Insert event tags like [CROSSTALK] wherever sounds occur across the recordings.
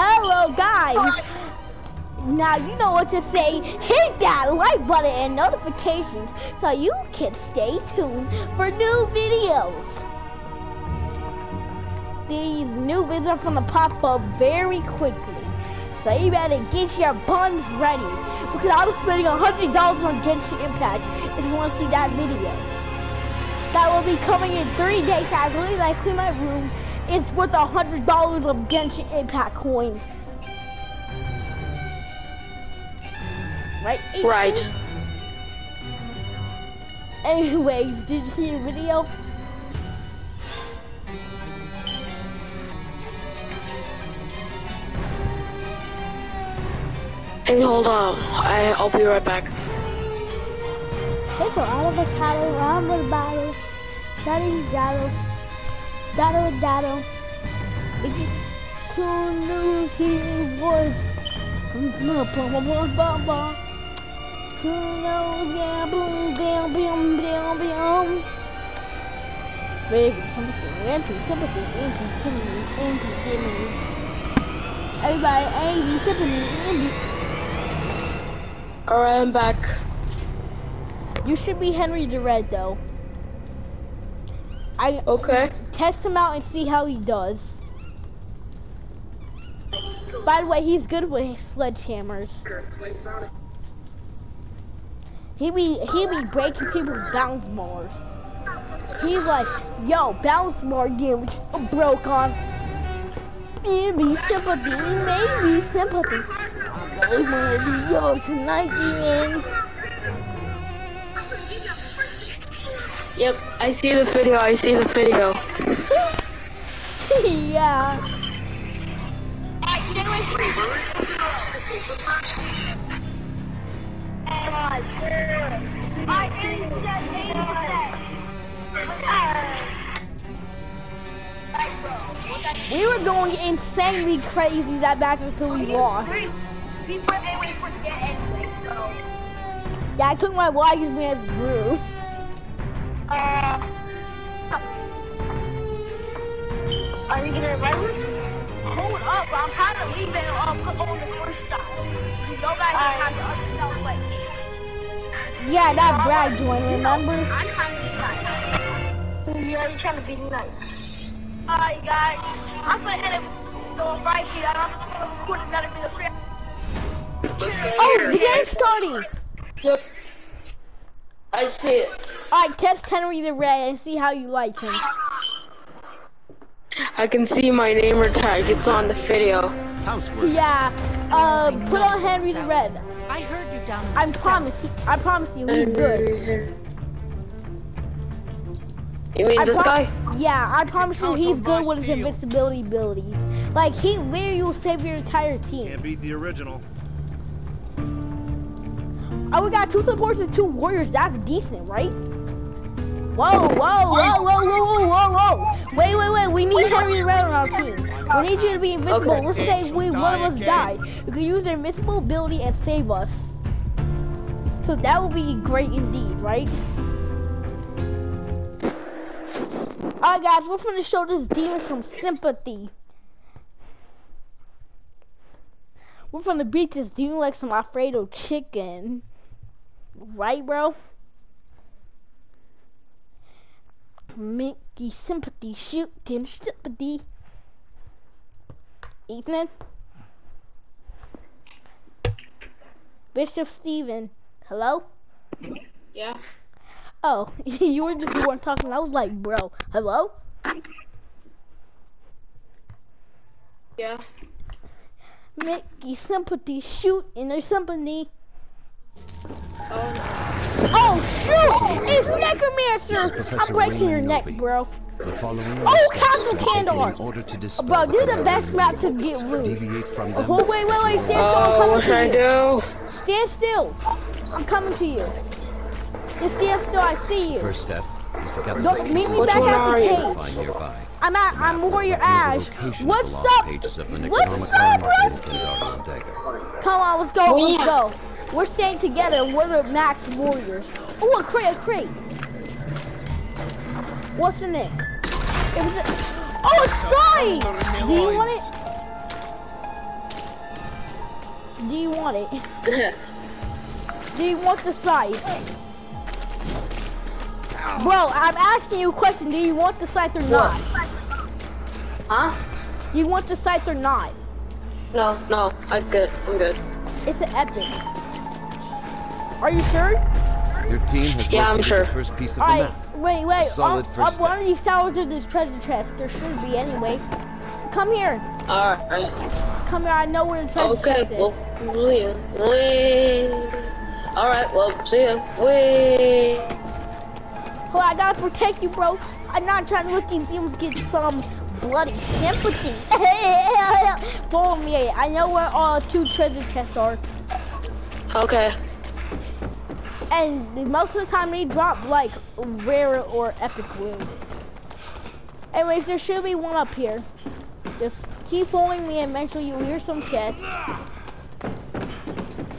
Hello, guys. Now you know what to say. Hit that like button and notifications so you can stay tuned for new videos. These new videos are gonna pop up very quickly. So you better get your buns ready. Because I was spending a $100 on Genshin Impact if you want to see that video. That will be coming in three days I clean my room. It's worth a $100 of Genshin Impact coins. Right? Right. Anyways, did you see the video? Hey, hold on. I, I'll be right back. Take a avocado, run with a bottle, shutty daddle, daddle daddle. If you cool knew he was, who knows, yeah, boom, bam, bam, bam, bam. Big sympathy, anti-sympathy, anti-sympathy, anti-sympathy. Everybody, anti-sympathy, anti Alright, I'm back. You should be Henry the Red though. I Okay. test him out and see how he does. By the way, he's good with sledgehammers. He be he be breaking people's bounce bars. He's like, yo, bounce bar damage broke on. Maybe sympathy, maybe sympathy. Maybe yo tonight, demons. Yep, I see the video. I see the video. [LAUGHS] yeah. We were going insanely crazy that match until we lost. Yeah, I took my wise man's brew. Uh, are you gonna remember? Hold up, I'm kind of leaving um, on the first style. You guys don't have to understand what Yeah, that Brad joined, remember? I'm trying to be nice. Yeah, you're trying to be nice. Alright, guys. I'm gonna head up on right here. I'm gonna record another video for you. Oh, the game's starting! Yep. I see it. Alright, test Henry the Red and see how you like him. I can see my namer tag. It's on the video. Housework. Yeah, uh, put on Henry the Red. I heard you down in I promise, he, I promise you, he's good. You mean I this guy? Yeah, I promise you, he's good with his invincibility abilities. Like, he literally will save your entire team. Can't beat the original. Oh, we got two supports and two warriors. That's decent, right? Whoa, whoa, whoa, whoa, whoa, whoa, whoa, whoa. Wait, wait, wait. We need Henry Red on our team. We need you to be invincible. Okay. Let's say we one of us die. You can use their invincible ability and save us. So that would be great indeed, right? Alright guys, we're gonna show this demon some sympathy. We're gonna beat this demon like some Alfredo chicken. Right, bro? Mickey sympathy, shoot him sympathy. Ethan? Bishop Steven, hello? Yeah. Oh, [LAUGHS] you were just you weren't talking. I was like, bro, hello? Yeah. Mickey sympathy, shoot in their sympathy. Oh, Oh shoot! It's Necromancer! I'm breaking your neck, bro. The following Oh, are steps Castle to Kandar. Order to dispel Bro, the this is the best of map to locals. get rude. Deviate from them. Oh, wait, wait, wait, stand still. I'm oh coming what should I you. do? Stand still. I'm coming to you. Just stand still. I see you. First step is to gather Don't the meet me Which back at are the you? cage. I'm at. I'm Warrior Ash. What's of the up? Pages of What's up, and Rusty? Come on, let's go. Oh, Let's yeah. go. We're staying together. We're the max warriors. Oh, a crate, a crate. What's in it? It was. A, oh, a sign. Do you want it? Do you want it? [LAUGHS] Do you want the scythe? Bro, I'm asking you a question. Do you want the scythe or not? huh? Do you want the scythe or not? No, no, I'm good. I'm good. It's an epic. Are you sure? Your team has Yeah, I'm located sure. the first piece of the Alright, map. wait, wait. solid up, first up one of these towers or this treasure chest. There should be anyway. Come here. Alright. Come here. I know where the treasure Okay, chest is. well, see ya. Wait. Alright, well, see ya. Wait. Hold on, I gotta protect you, bro. I'm not trying to let these demons get some bloody sympathy. [LAUGHS] Follow me. I know where all two treasure chests are. Okay. And most of the time they drop like rare or epic loot. Anyways, there should be one up here. Just keep following me and eventually you'll hear some chests.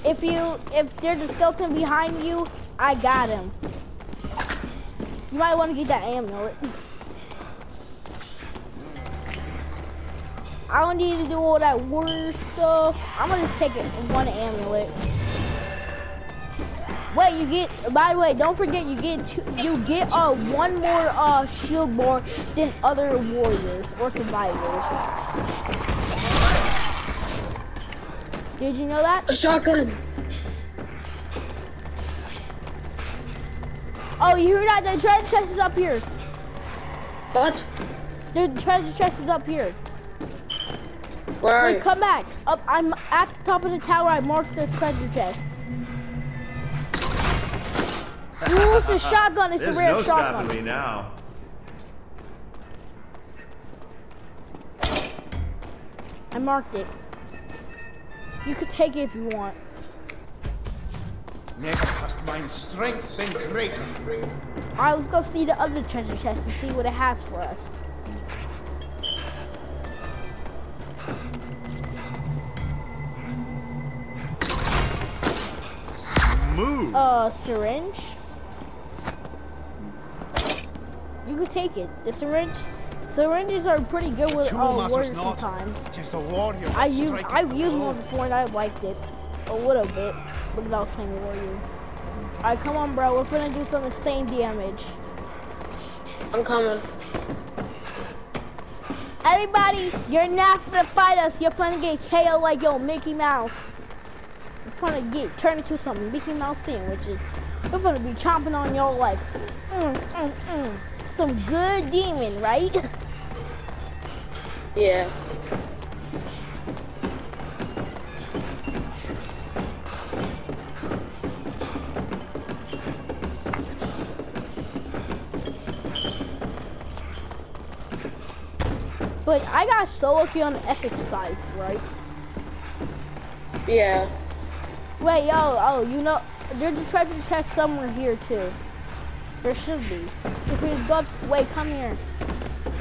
If you, if there's a skeleton behind you, I got him. You might want to get that amulet. I don't need to do all that warrior stuff. I'm gonna just take it one amulet. Wait, you get. By the way, don't forget you get two, you get uh one more uh shield more than other warriors or survivors. Did you know that? A shotgun. Oh, you hear that? The treasure chest is up here. What? The treasure chest is up here. Where Wait, come back. Up, I'm at the top of the tower. I marked the treasure chest. Ooh, it's a shotgun. It's There's a rare no shotgun. stopping me now. I marked it. You could take it if you want. Never hast mein strength been greater. Alright, let's go see the other treasure chest and see what it has for us. Move. Uh, syringe? You could take it. The syringe, syringes are pretty good with Tool uh, matters warriors not. sometimes. Tis the warrior. I that use, striketh I've the used one before and I liked it a little bit. Because I was playing warrior. Alright, come on, bro. We're gonna do some insane damage. I'm coming. Everybody, you're not gonna fight us. You're gonna get KO like yo, Mickey Mouse. You're gonna get turned into some Mickey Mouse sandwiches. We're gonna be chomping on y'all like, mm, mm, mm. Some good demon, right? [LAUGHS] Yeah. But I got so lucky on the epic side, right? Yeah. Wait, yo, oh, you know, there's a treasure chest somewhere here too. There should be. If we just go up, wait, come here.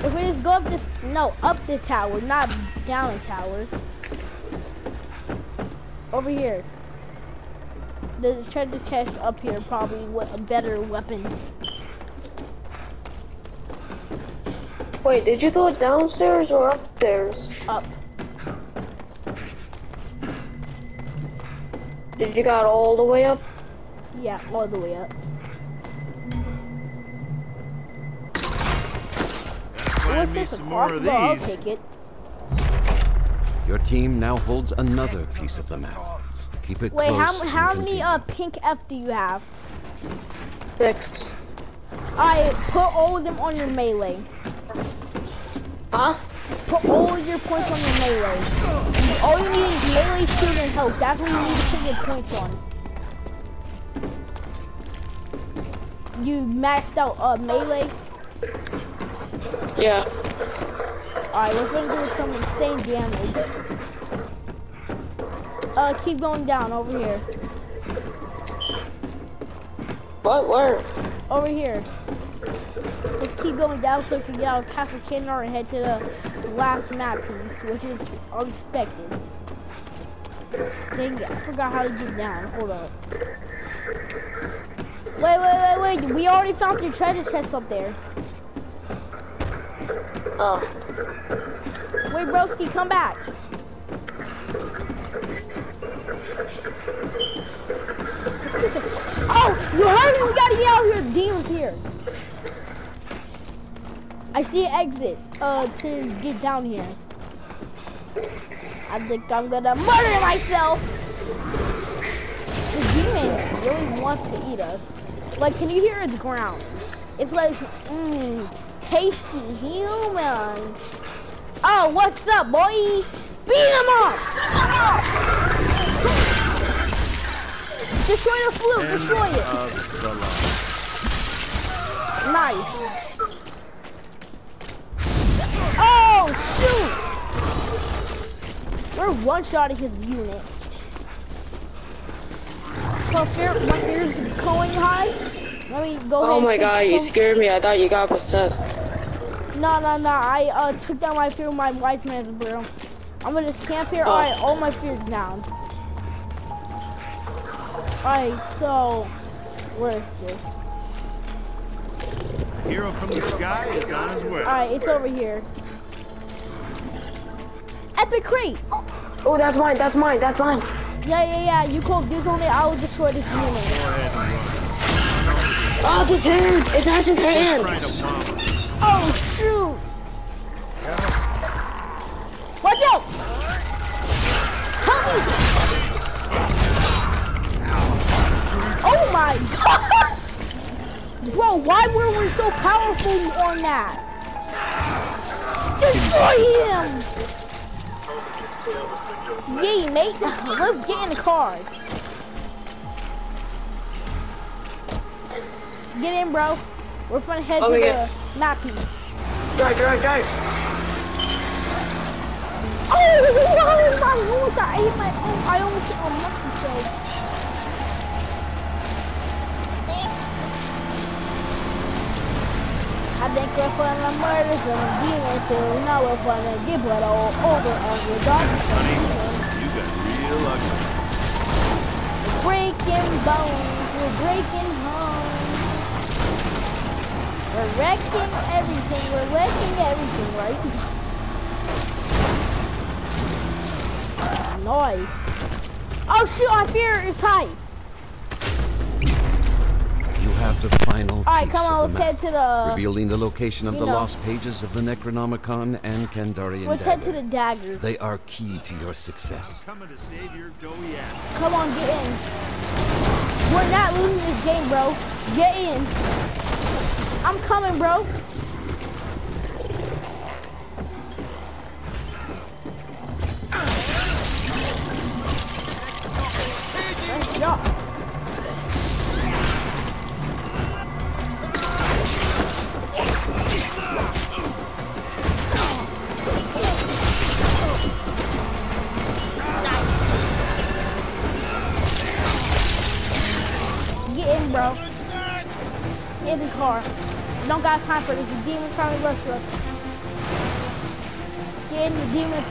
If we just go up this, no, up the tower, not down the tower. Over here. There's a treasure chest up here, probably with a better weapon. Wait, did you go downstairs or upstairs? Up. Did you got all the way up? Yeah, all the way up. Find me this, a some more of crossbow? I'll take it. Your team now holds another piece of the map. Keep it Wait, close. how, how many uh, pink F do you have? Six. I put all of them on your melee. Huh? Put all your points on your melee. All you need is melee, shield, and health. That's what you need to put your points on. You maxed out uh, melee. Yeah. Alright, we're gonna do some insane damage. Uh, keep going down over here. What? Where? Over here. Let's keep going down so we can get out of Castle Kandar and head to the last map piece, which is unexpected. Dang it, I forgot how to get down. Hold up. Wait, wait, wait, wait. We already found the treasure chest up there. Oh. Wait, broski, come back. [LAUGHS] Oh, you heard me? We gotta get out here. The demon's here. I see an exit uh, to get down here. I think I'm gonna murder myself. The demon really wants to eat us. Like, can you hear its ground? It's like, mmm, tasty human. Oh, what's up, boy? Beat him up! Destroy the flute, End destroy it. the. Nice. Oh, shoot! We're one-shotting his units. So fear, my fear's going high. Let me go oh ahead. Oh my god, you scared me. I thought you got possessed. No, no, no. I uh, took down my fear with my wise man's bro. I'm gonna camp here. Oh. Alright, all my fear's down. Alright, so where is this? Hero from the sky is on his way. Alright, it's over here. Epic crate! Oh, that's mine. That's mine. That's mine. Yeah, yeah, yeah. You call this on it, I will destroy this unit. Go ahead and run. Oh, this hand. It's Ash's hand. Trying to bomb us. Shoot! Watch out! Help me! Oh my god! Bro, why were we so powerful on that? Destroy him! Yay, mate. [LAUGHS] Let's get in the car. Get in, bro. We're gonna head Oh, to we the get- Mackie. Drive, drive, drive. Oh, I almost I ate my own. I almost ate a monkey show. I think we're gonna murder some demons too. Now we're gonna give it all over on the dark Honey, you got real ugly. Breaking bones, we're breaking. We're wrecking everything, we're wrecking everything, right? Nice. Oh shoot, I fear it's high. You have the final Alright, come on, let's map, head to the revealing the location of the know. lost pages of the Necronomicon and Kandarian let's head to dagger. the daggers. They are key to your success. Coming to save your doughy ass. Come on, get in. We're not losing this game, bro. Get in. I'm coming, bro. Demon trying to rush us. Get in the demon.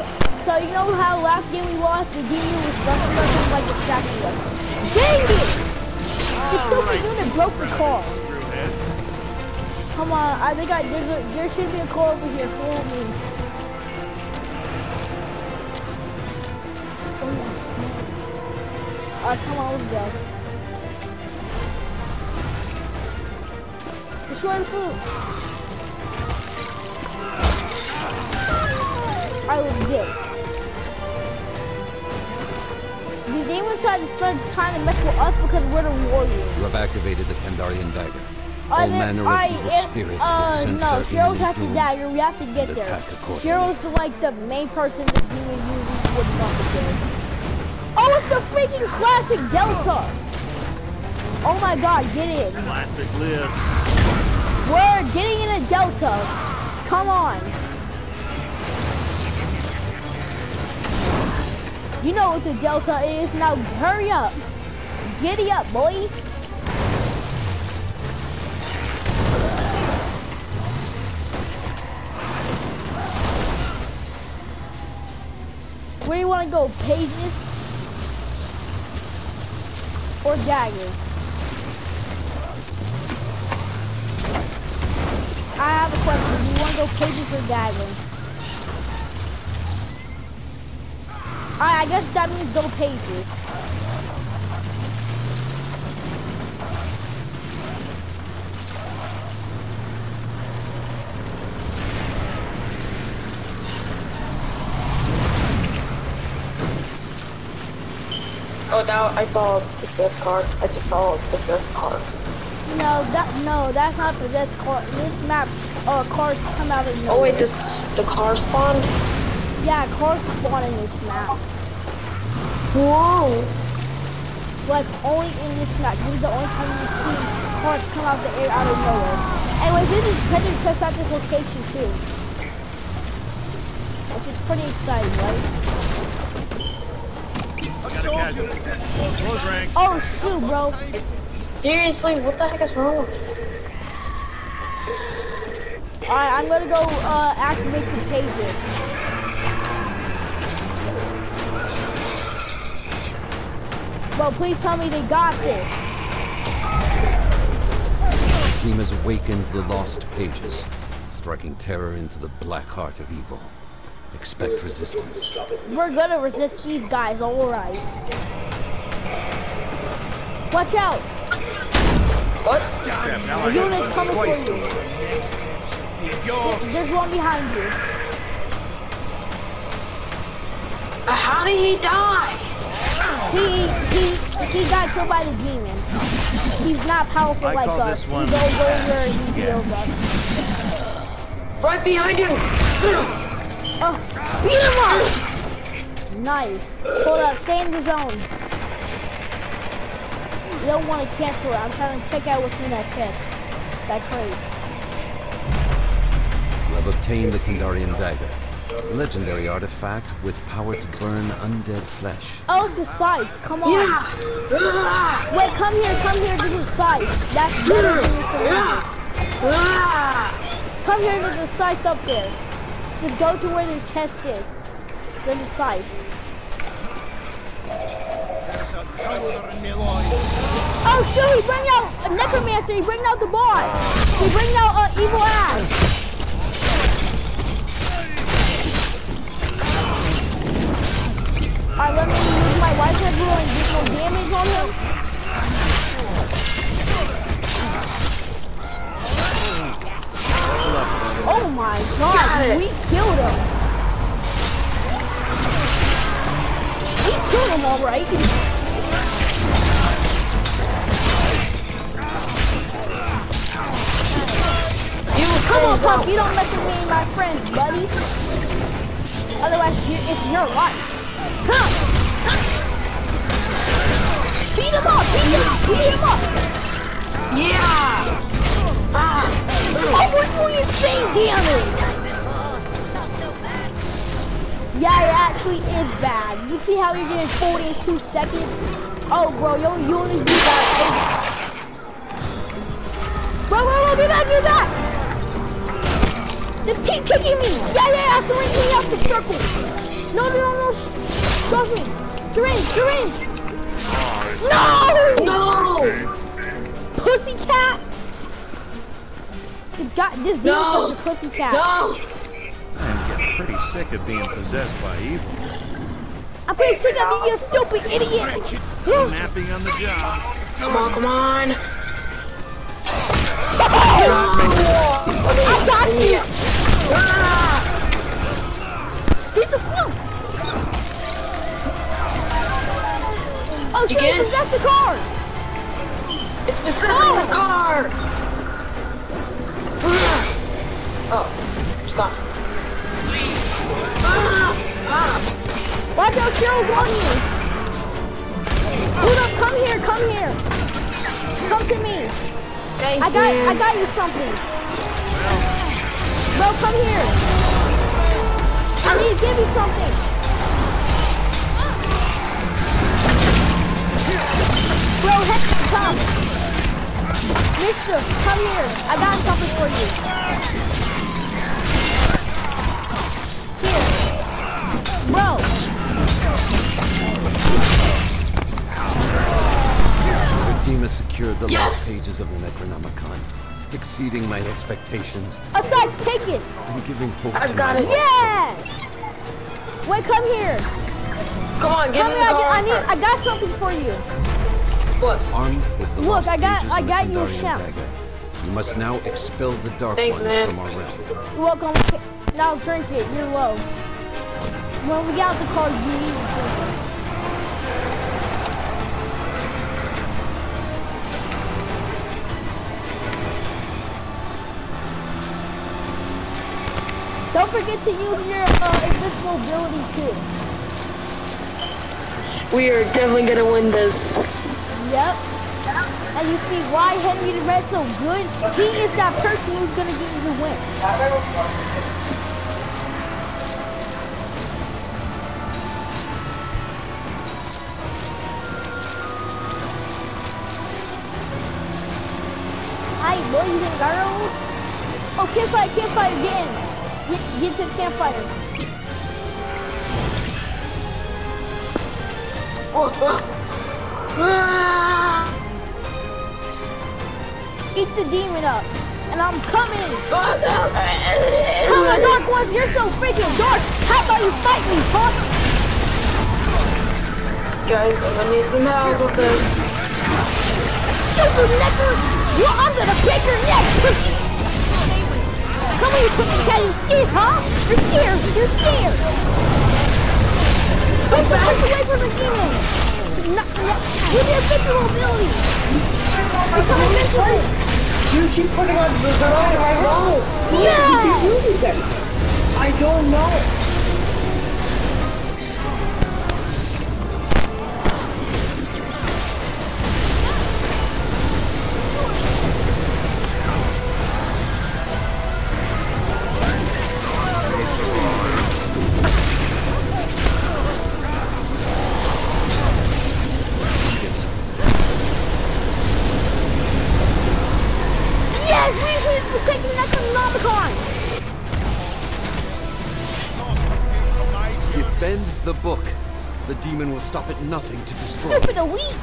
So you know how last game we lost, the demon was rushing us and like distracting us. Dang it! The stupid unit broke the car. Come on, I think I there's a, there should be a car over here. Follow me. Oh. Alright, come on, let's go. Destroy the food. I will get. The demons try to start trying to mess with us because we're the warriors. You have activated the Kandarian dagger. All then- manner of alright, evil if- spirits uh, will sense no, their Cheryl's imminent has to doom. dagger. We have to get there. attack accordingly. Cheryl's like the main person the demon usually would want to kill. Oh, it's the freaking classic Delta. Oh my God, get in. Classic live. We're getting in a Delta. Come on. You know what the Delta is. Now hurry up. Giddy up, boy. Where do you want to go? Pages or daggers? I have a question. Do you want to go pages or daggers? Alright, I guess that means no pages. Oh, now I saw a possess card. I just saw a possess card. No, that no, that's not the that's car. This map, uh, cars come out of nowhere. Oh wait, this the car spawned. Yeah, cars spawn in this map. Whoa! Like only in this map. This is the only time you see cars come out of the air out of nowhere. Anyway, this is Predator test out this location too. Which is pretty exciting, right? Got a casualty. Oh shoot, bro. Seriously, what the heck is wrong with you? Alright, I'm gonna go uh, activate the pages. Well, please tell me they got this. The team has awakened the lost pages, striking terror into the black heart of evil. Expect resistance. We're gonna resist these guys, alright. Watch out! What? Crap, now A I got unit's coming for twice. you. There's one behind you. How did he die? He he he got killed by the demon. He's not powerful I like call us. this one he goes over and he Yeah. kills us. Right behind you. Oh, beat him up! Nice. Hold up, stay in the zone. You don't want to cancel it. I'm trying to check out what's in that chest. That crate. You have obtained the Kandarian dagger, a legendary artifact with power to burn undead flesh. Oh, it's a scythe. Come on. Yeah. Ah, Wait, come here, come here. This is scythe. That's better than the ah. Come here, there's a scythe up there. Just go to where the chest is. There's a scythe. Oh shoot, he bring out a necromancer, he bring out the boss. He bring out uh, evil ass. Your life. Beat him up! Beat him up! Beat him up! Yeah. Ah. Oh, we're doing insane damage! Yeah, it actually is bad. You see how you're getting 40 in two seconds? Oh, bro, yo, you only do that. Bro, bro, bro, do that, do that! Just keep kicking me! Yeah, yeah, yeah, syringe me out the circle! No, no, no, no, trust me! Syringe, syringe! No! No. Pussycat! This guy, this dude No. is a pussycat. No. I'm getting pretty sick of being possessed by evil. I'm pretty sick of you, you stupid idiot! Napping on the job. Come on, come on. I got you! Ah. Get the fuck! Oh, You shit, get that's the car! It's beside the car. Oh, it's gone. Watch out, Cheryl's on you! Hold come here, come here! Come to me! Thanks, I got, man. I got you something! Bro, come here! I need to give you something! Bro, heck, come! Mister, come here! I got something for you! Here! Bro! Your team has secured the Yes! lost pages of the Necronomicon, exceeding my expectations Aside, take it! and giving hope I've to got it. lost Yeah! Wait, come here! Come on, get Come in here, the I, car. I need, I got something for you. What? Armed with the Look, I got- I got you a Kandarian chef. dagger, you must now expel the Dark Thanks, Ones man. from our realm. You're welcome. Now drink it. You're low. When we get out the car, you need to drink it. Don't forget to use your uh, invisible ability too. We are definitely gonna win this. Yep. And you see why Henry the Red's so good? He is that person who's gonna get you the win. Hi, boys and girls. Oh, campfire, campfire, get in. Get, get to the campfire. [LAUGHS] Ah! Eat the demon up. And I'm coming. Come on, Dark Ones, you're so freaking dark. How about you fight me, punk? Guys, I'm gonna need some help with this. Stupid necker. You're I'm gonna break your neck. Come on, you quick cat, you scared, huh? You're scared. You're scared. Push, push away from the demon. No, no, give me a physical ability. You keep putting on the wrong right roll. Yeah. Who that? I don't know. Defend the book. The demon will stop at nothing to destroy. Stupid elite.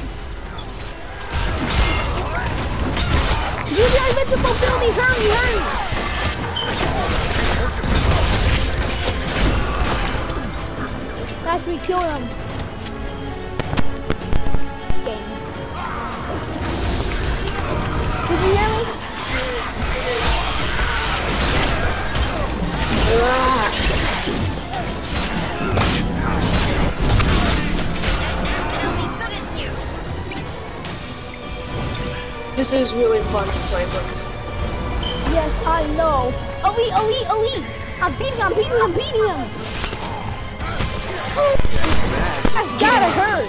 Use your invincible ability. Hurry, hurry. After we kill him. Game. Did you hear me? This is really fun to play with. Yes, I know. Elite, elite, elite. I'm beating, him, I'm beating, him, I'm beating him. Oh, That's gotta hurt.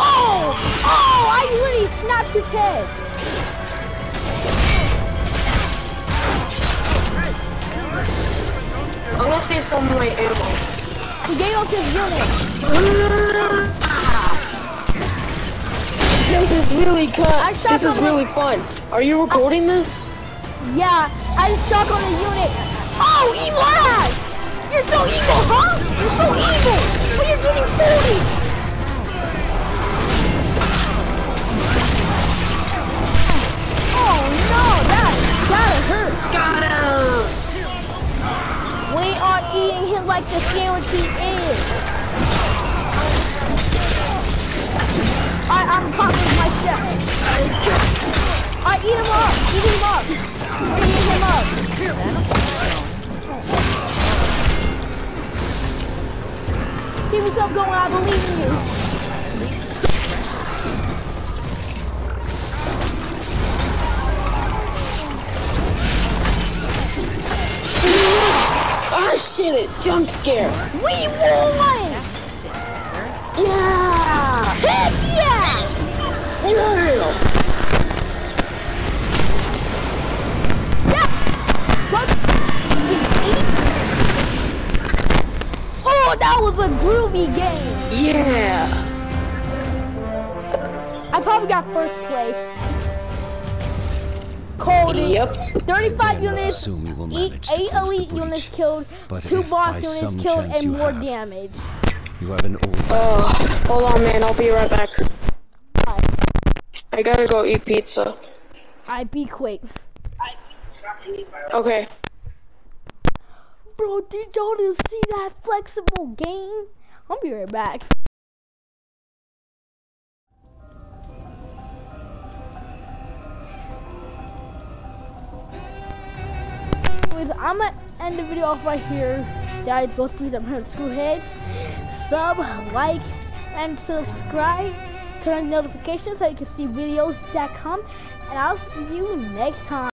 Oh, oh, I really snapped his head. I'm gonna save some of my ammo. Up his unit. This is really good. I This is someone- really fun. Are you recording this? Yeah, I just shot on the unit. Oh, evil ass! You're so evil, huh? You're so evil! But you're getting 40! Oh no, that gotta hurt. Got him! We are eating him like the sandwich he is. I'm popping my step. I eat him up, eat him up. Eat him up. Here, man. Keep yourself going, I believe in you. Ah, shit it! Jump scare! We won! Yeah! Heck yeah! Yeah! Yeah! What? Oh, that was a groovy game. Yeah! I probably got first place. Cody. Yep. 35 units, assume you will eight, eight elite breach. units killed, But two boss units killed, and more have- damage. You have an old Oh, hold on, man. I'll be right back. I gotta go eat pizza. I be quick. Okay. Bro, did y'all just see that flexible game I'll be right back. Anyways, I'm gonna end the video off right here. Guys, go please up here school heads. Sub, like, and subscribe. Turn on notifications so you can see videos that come. And I'll see you next time.